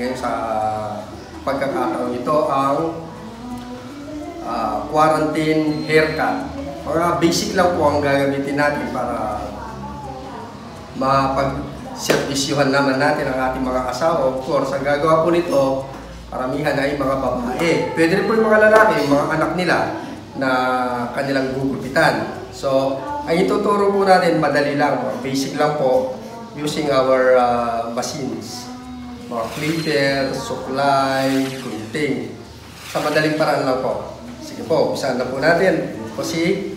ngayon sa pagkakataon ito ang ah, quarantine haircut. Mga basic lang po ang gagamitin natin para mapag-servisyohan naman natin ang ating mga asawa. Of course, ang gagawa po nito, karamihan ay mga babae. Pwede rin po yung mga lalaki, yung mga anak nila na kanilang gugupitan. So, ang ituturo po natin, madali lang, basic lang po, using our uh, machines. Mga clipper, suklay, gunting. Sa madaling paraan lang po. Sige po, usahan na po natin. Ito si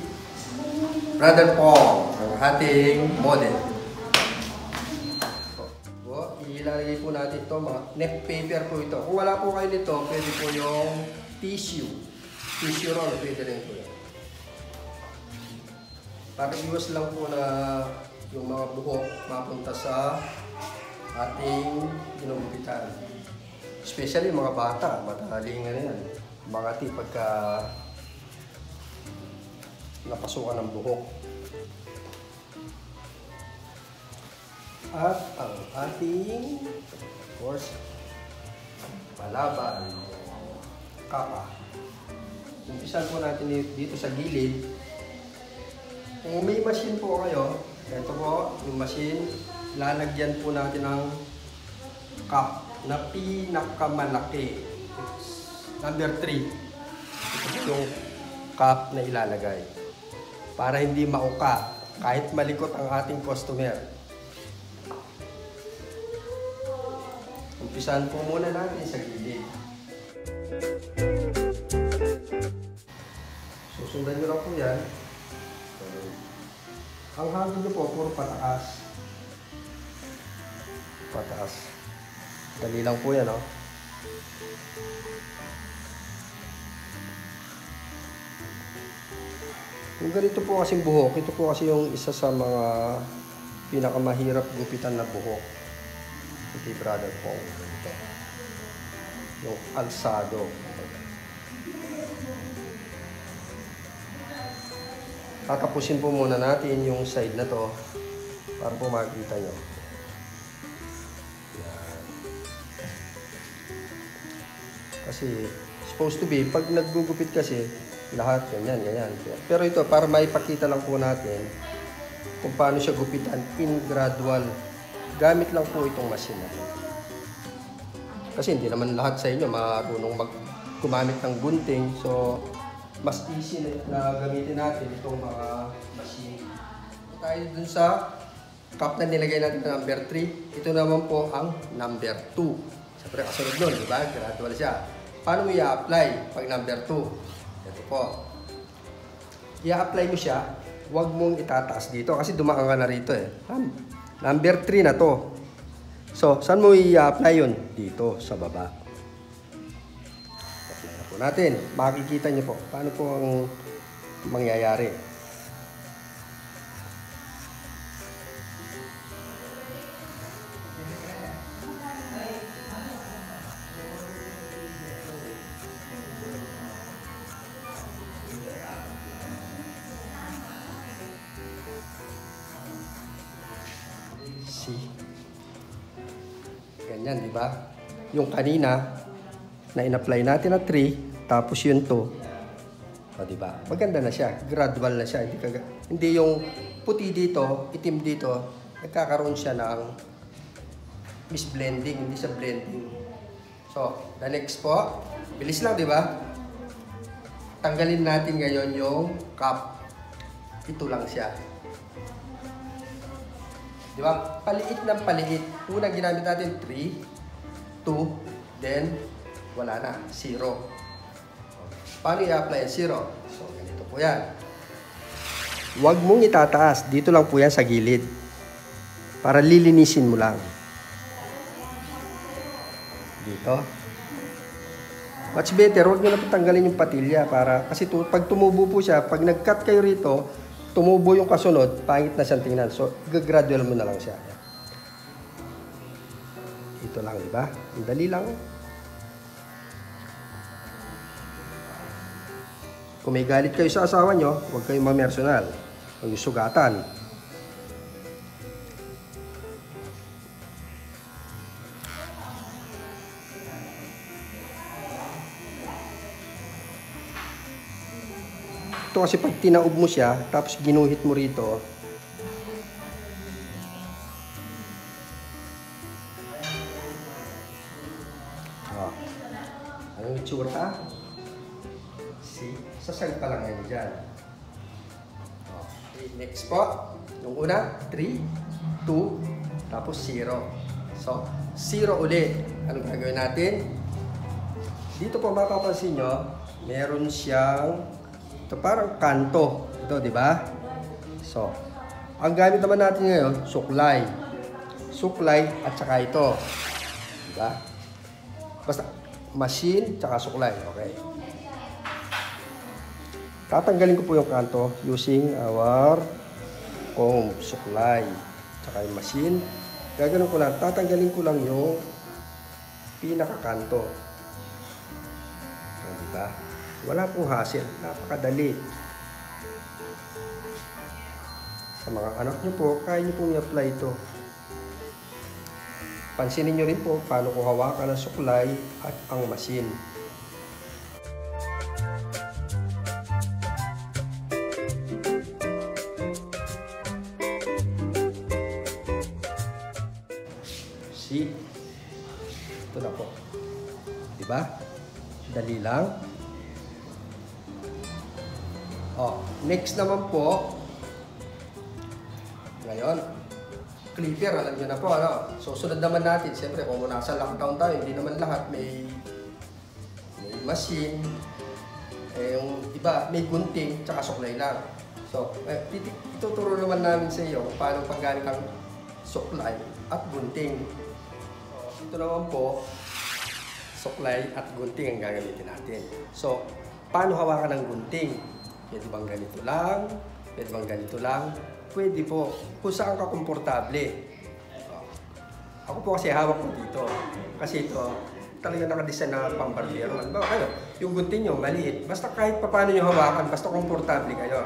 Brother Paul, ang ating model. Po, ilalagay po natin ito, mga neck paper po ito. Kung wala po kayo nito, pwede po yung tissue. Tissue roll, pwede rin po yan. Para iwas lang po na yung mga buhok mapunta sa ating ginugupitan. Especially mga bata, madaling ano yan. Mga ti pagka napasukan ng buhok. At ang ating, of course, palaban, kapa. Umpisan po natin dito sa gilid. Kung may machine po kayo, ito po yung machine, lalagyan po natin ng cup na pinakamalaki. Number 3. Ito po yung cup na ilalagay. Para hindi mauka kahit malikot ang ating customer. Umpisahan po muna natin sa gilid. Susundan nyo lang po yan. Ang hangin nyo po, puro pataas. Pataas. Dali lang po yan, oh. Yung ganito po kasing buhok, ito po kasi yung isa sa mga pinakamahirap gupitan na buhok. Ito yung brother ko. Ito. Yung alsado. Tatapusin po muna natin yung side na to para po makikita nyo. Kasi supposed to be, pag naggugupit kasi, lahat ganyan, ganyan. Pero ito, para maipakita lang po natin kung paano siya gupitan in gradual. Gamit lang po itong machine na to. Kasi hindi naman lahat sa inyo marunong mag gumamit ng gunting. So, mas easy na, na gamitin natin itong mga machine. Tayo dun sa cup na nilagay natin na number 3. Ito naman po ang number 2. Siyempre kasunod nun, di ba? Gradual siya. Paano mo i-apply pag number 2? Ito po. I-apply mo siya, huwag mong itataas dito kasi dumaan ka na rito eh. Number 3 na to. So, saan mo i-apply yun? Dito, sa baba. Apply na po natin. Makikita niyo po paano po ang mangyayari. See? Ganyan, di ba? Yung kanina, na in-apply natin na 3, tapos yun 2. O, di ba? Maganda na siya. Gradual na siya. Hindi, kaga, hindi yung puti dito, itim dito, nagkakaroon siya ng misblending, hindi sa blending. So, the next po, bilis lang, di ba? Tanggalin natin ngayon yung cup. Ito lang siya. Di ba? Paliit ng paliit. Una ginamit natin 3, 2, then wala na, 0. Paano i-apply ang 0? So, ganito po yan. Huwag mong itataas. Dito lang po yan sa gilid. Para lilinisin mo lang. Dito. Much better, huwag nyo na patanggalin yung patilya para, kasi tu, pag tumubo po siya, pag nag-cut kayo rito, tumubo yung kasunod, pangit na siyang tingnan. So, gagradual mo na lang siya. Ito lang, di ba? Ang dali lang. Kung may galit kayo sa asawa nyo, huwag kayong mamersonal. Huwag yung sugatan. Kasi pag tinaob mo siya, tapos ginuhit mo rito, Oh. Ano yung tsura? Si, sasal pa lang yan dyan. Oh. Okay, next po. Yung una, 3, 2, tapos 0. So, 0 ulit. Anong gagawin natin? Dito po mapapansin nyo, meron siyang, ito parang kanto. Ito, di ba? So, ang gamit naman natin ngayon, suklay. Suklay at saka ito. Di ba? Basta, machine, tsaka suklay. Okay. Tatanggalin ko po yung kanto using our comb, suklay, tsaka yung machine. Gaganoon ko lang, tatanggalin ko lang yung pinakakanto. So, di ba? Wala pong hassle. Napakadali. Sa mga anak niyo po, kaya niyo pong i-apply ito. Pansinin nyo rin po paano ko hawakan ang suklay at ang masin. See? Ito na po. Diba? Dali lang. Next naman po. Ngayon, clipper, alam nyo na po, ano? So, sunod naman natin, siyempre, kung nasa lockdown tayo, hindi naman lahat may, may machine, eh, yung iba, may gunting, tsaka suklay lang. So, eh, ituturo naman namin sa iyo kung paano paggamit ang suklay at gunting. So, ito naman po, suklay at gunting ang gagamitin natin. So, paano hawakan ng gunting? Pwede bang ganito lang? Pwede bang ganito lang? Pwede po. Kung saan ka komportable. Ako po kasi hawak ko dito. Kasi ito, talaga nakadesign na pambarbero. Ano ba kayo? Yung gunting nyo, maliit. Basta kahit pa paano nyo hawakan, basta komportable kayo.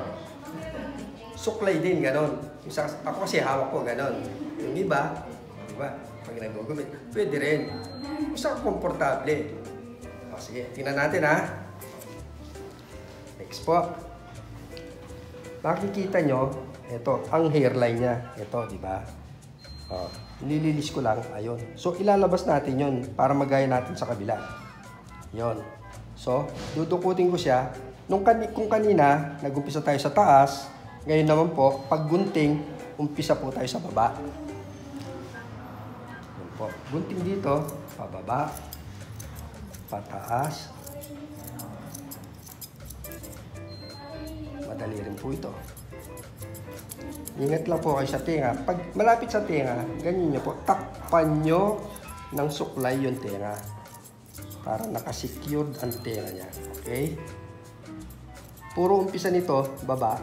Suklay din, ganon. Yung ako kasi hawak ko, ganon. Yung iba, di ba? Pag nagugumit, pwede rin. Basta komportable. O, sige, tingnan natin ha. Next po. Makikita nyo, ito, ang hairline niya. Ito, di ba? Oh, nililis ko lang, ayun. So, ilalabas natin yon para magaya natin sa kabila. Yon. So, dudukutin ko siya. Nung kani kung kanina, nagumpisa tayo sa taas, ngayon naman po, pag gunting, umpisa po tayo sa baba. Yan po. Gunting dito, pababa, pataas, po ito. Ingat lang po kayo sa tinga. Pag malapit sa tinga, ganyan nyo po. Takpan nyo ng suklay yung tinga. Para nakasecured ang tinga niya. Okay? Puro umpisa nito, baba.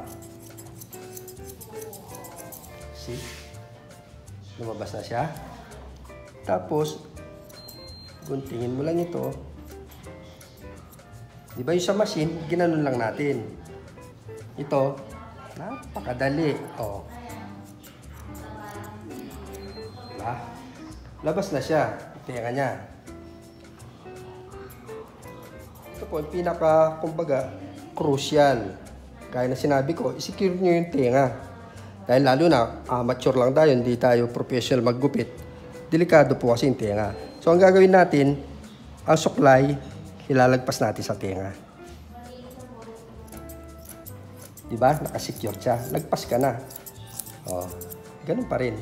See? Lumabas na siya. Tapos, guntingin mo lang ito. Di ba yung sa machine, ginanon lang natin. Ito, napakadali. Oh. Diba? Labas na siya. Tinga niya. Ito po, yung pinaka, kumbaga, crucial. Kaya na sinabi ko, isecure nyo yung tinga. Dahil lalo na, amateur lang tayo, hindi tayo professional maggupit. Delikado po kasi yung tinga. So, ang gagawin natin, ang suklay, ilalagpas natin sa tinga. Di ba? Nakasecure siya. Lagpas ka na. Oh, ganun pa rin.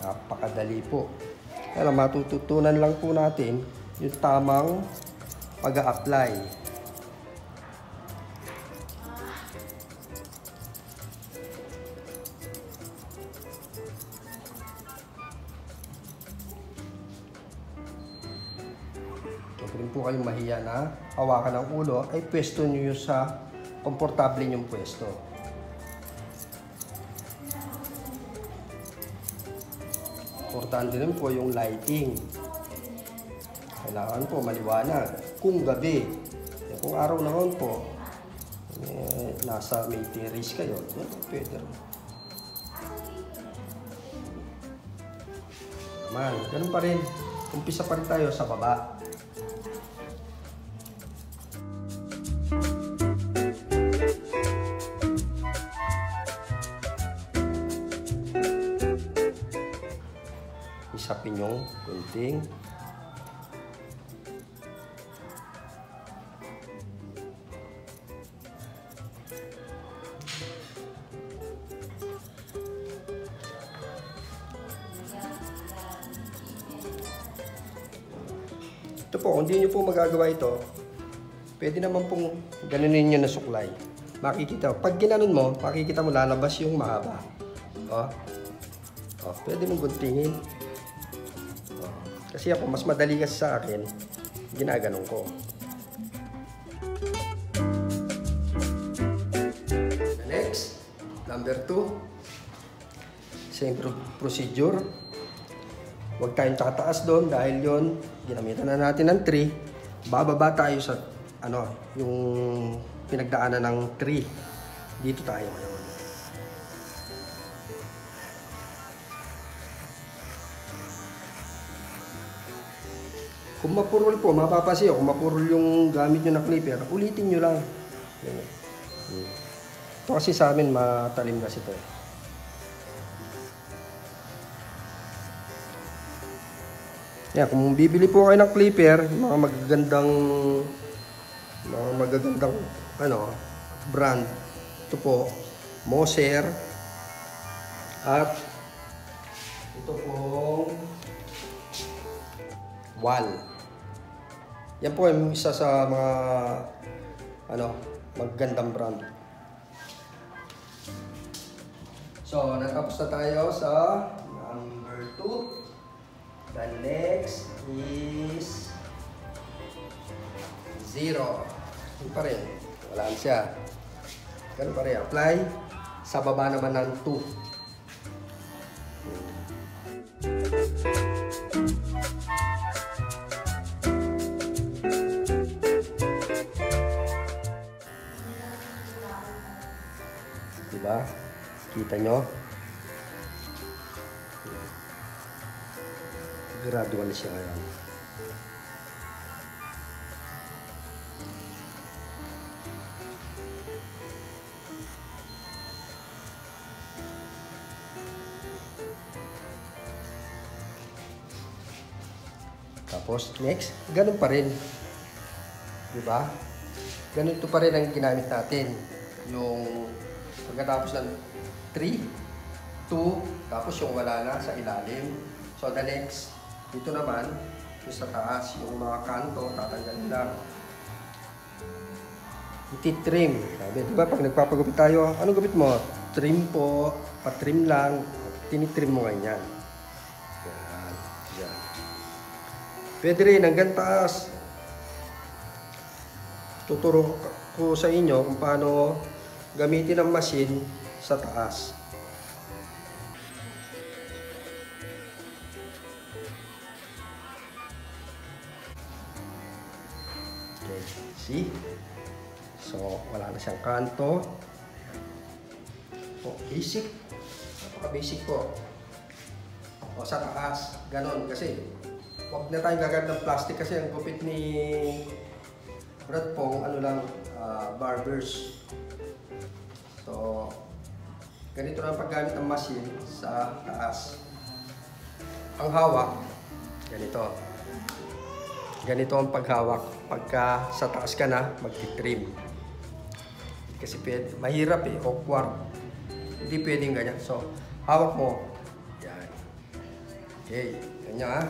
Napakadali po. Kaya matututunan lang po natin yung tamang pag-a-apply. Po kayong mahiya na hawakan ng ulo ay pwesto nyo sa komportable nyong pwesto. Importante rin po yung lighting. Kailangan po maliwanag. Kung gabi, eh, kung araw naman po, eh, nasa may terrace kayo, pwede rin. naman. Ganun pa rin. Umpisa pa rin tayo sa baba. Kunting Ito po, kung di nyo po magagawa ito, pwede naman pong ganunin nyo na suklay. Makikita, pag ginanon mo, makikita mo lalabas yung mahaba. O, o pwede mong guntingin. Kasi ako, mas madali kasi sa akin, ginaganon ko. Next, number 2. Same pro- procedure. Huwag tayong tataas doon dahil yon ginamitan na natin ng tree. Bababa tayo sa ano, yung pinagdaanan ng tree. Dito tayo ngayon. Kung mapurol po, mapapansin kung mapurol yung gamit nyo na clipper, ulitin nyo lang. Ito kasi sa amin matalim kasi ito eh. Yan, kung bibili po kayo ng clipper, mga magagandang mga magagandang ano, brand. Ito po, Moser at ito pong Wal. Yan po yung isa sa mga ano, magagandang brand. So, natapos na tayo sa number 2. The next is zero. Yun pa rin. Wala na siya. Ganun pa rin. Apply. Sa baba naman ng 2. Kita nyo? gradual siya ngayon. Tapos, next, ganun pa rin. Di ba? Ganito pa rin ang ginamit natin. Yung pagkatapos ng 3, 2, tapos yung wala na sa ilalim. So the next, dito naman, yung sa taas, yung mga kanto, tatanggalin lang. Iti-trim. Sabi, di ba pag nagpapagupit tayo, anong gupit mo? Trim po, patrim lang, tinitrim mo ganyan. Yan, yan. Pwede rin hanggang taas. Tuturo ko sa inyo kung paano gamitin ang machine sa taas. Okay, see? So, wala na siyang kanto. O, basic. Napaka-basic po. O, sa taas. Ganon. Kasi, huwag na tayong gagamit ng plastic kasi ang gupit ni Brad Pong, ano lang, ah, barbers. So, ganito lang paggamit ng machine sa taas. Ang hawak, ganito. Ganito ang paghawak. Pagka sa taas ka na, magti-trim. Kasi pwede, mahirap eh, awkward. Hindi pwedeng ganyan. So, hawak mo. Yan. Okay, ganyan ha.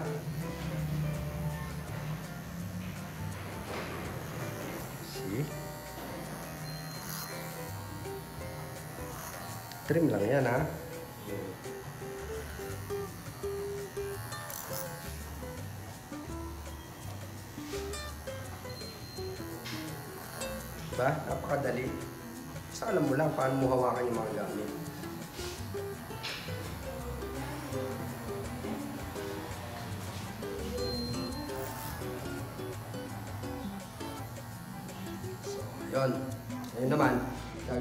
Trim lang yan ha. Diba? Napakadali. Basta alam mo lang paano mo hawakan yung mga gamit.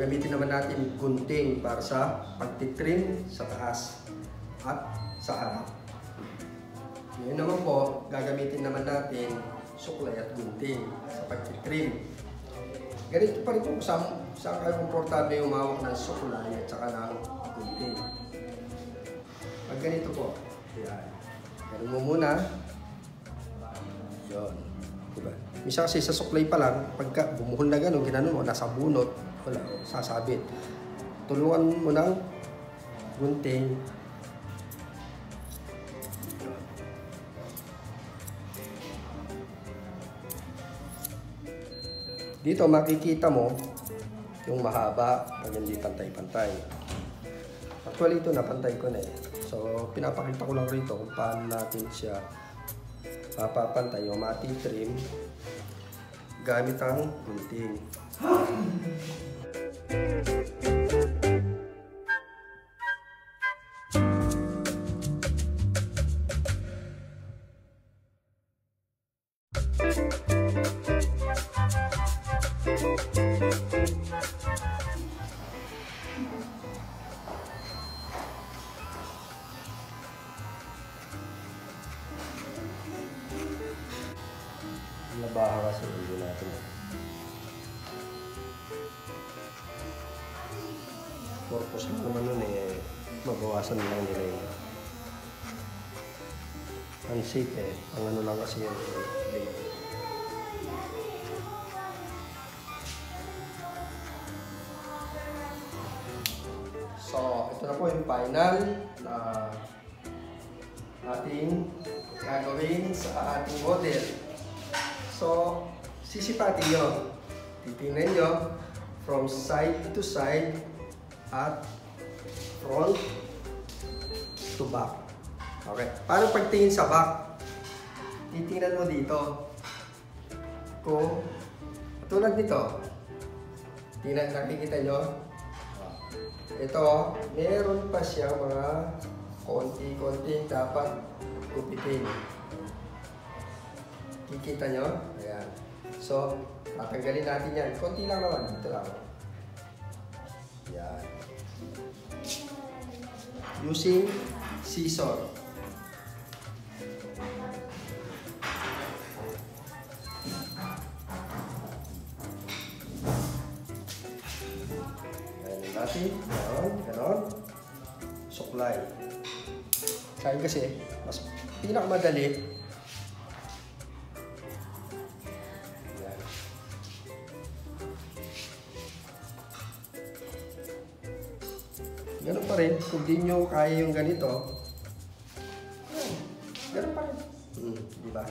Gagamitin naman natin gunting para sa pagtitrim sa taas at sa harap. Ngayon naman po, gagamitin naman natin suklay at gunting sa pagtitrim. Ganito pa rin kung saan, saan kayo komportable umawak ng suklay at saka ng gunting. Pag ganito po, yan. Ganun mo muna. Yun. Diba? Misa kasi sa suklay pa lang, pagka bumuhol na gano'n, ginano mo, nasa bunot, wala, sasabit. Tulungan mo ng gunting. Dito makikita mo yung mahaba pag hindi pantay-pantay. Actually ito napantay ko na eh. So pinapakita ko lang rito kung paano natin siya mapapantay o mati-trim gamit ang gunting. Nabaha kasi hindi natin. Purpose lang naman nun eh, mabawasan lang nila yung unsafe eh. Ang ano lang kasi yung baby. So, ito na po yung final na ating gagawin sa ating model. So, sisipatin nyo. Titingnan nyo from side to side at front to back. Okay. Paano pagtingin sa back? Titingnan mo dito. Kung tulad nito. Tingnan, nakikita nyo? Ito, meron pa siya mga konti-konting dapat gupitin. Kikita nyo? Ayan. So, tatanggalin natin yan. Konti lang naman. Dito lang. Using scissor. Ayan natin. Ganon, ganon. Suklay. Kaya kasi, mas pinakamadali, kung di nyo kaya yung ganito, ganun pa rin. Hmm, di ba?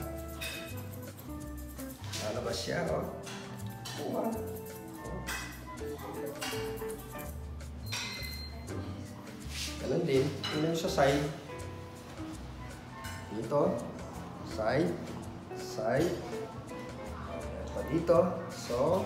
Lalabas siya. Buwan. Oh. Ganun din, nyo sa side. Dito, side, side, pa dito. So,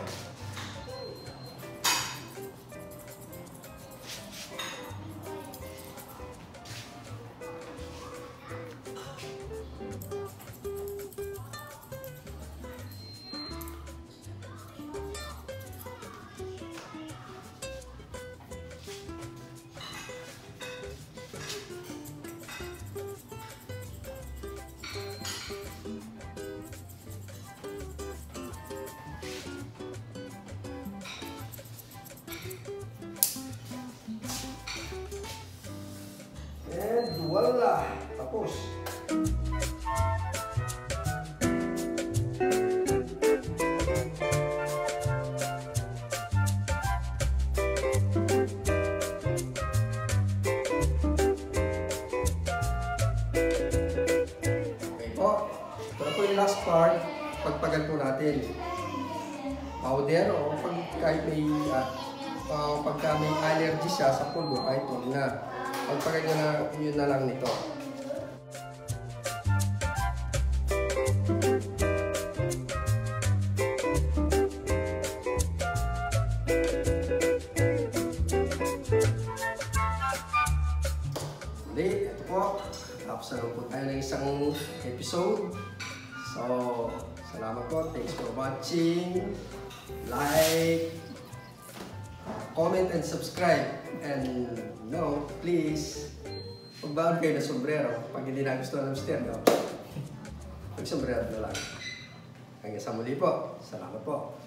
voila! Tapos. Po. Ito na po last part. Pagpagal po natin. Powder o pag kahit may uh, uh, pagka may allergy siya sa pulbo, kahit huwag na. Pagpagal nyo na yun na lang nito. Muli, ito po. Tapos na po tayo ng isang episode. So, salamat po. Thanks for watching. Like, comment and subscribe. And no, please Magbaon kayo ng sombrero pag hindi nagustuhan ng mister nyo. Mag-sombrero na lang. Hanggang sa muli po. Salamat po.